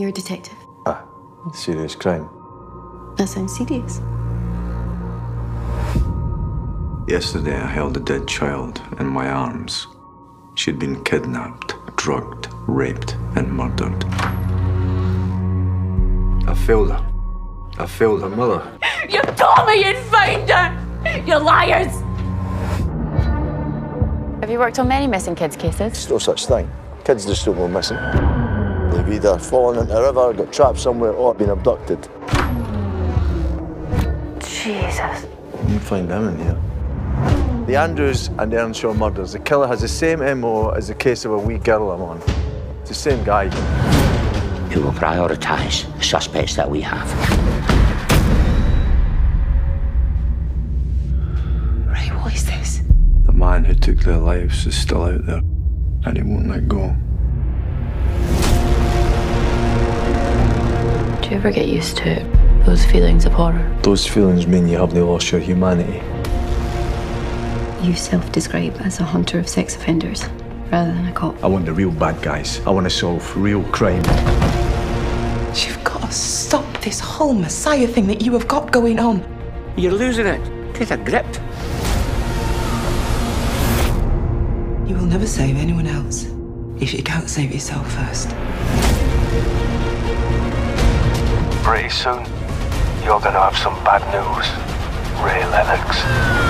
You're a detective. Ah, serious crime. That sounds serious. Yesterday, I held a dead child in my arms. She'd been kidnapped, drugged, raped, and murdered. I failed her. I failed her mother. You told me you'd find her! You liars! Have you worked on many missing kids cases? There's no such thing. Kids just don't go missing. They've either fallen into a river, got trapped somewhere, or been abducted. Jesus. You can find them in here. The Andrews and Earnshaw murders. The killer has the same MO as the case of a wee girl I'm on. It's the same guy. who will prioritise the suspects that we have. Ray, what is this? The man who took their lives is still out there, and he won't let go. You ever get used to those feelings of horror? Those feelings mean you haven't lost your humanity. You self describe as a hunter of sex offenders rather than a cop. I want the real bad guys. I want to solve real crime. You've got to stop this whole Messiah thing that you have got going on. You're losing it. Get a grip. You will never save anyone else if you can't save yourself first pretty soon, you're gonna have some bad news, Ray Lennox.